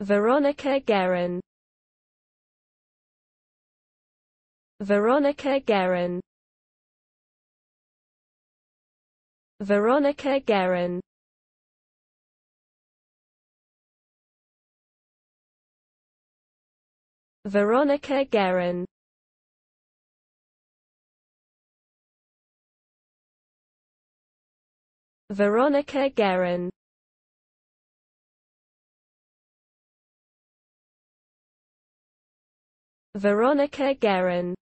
Veronica Guerin. Veronica Guerin. Veronica Guerin. Veronica Guerin. Veronica Guerin Veronica Guerin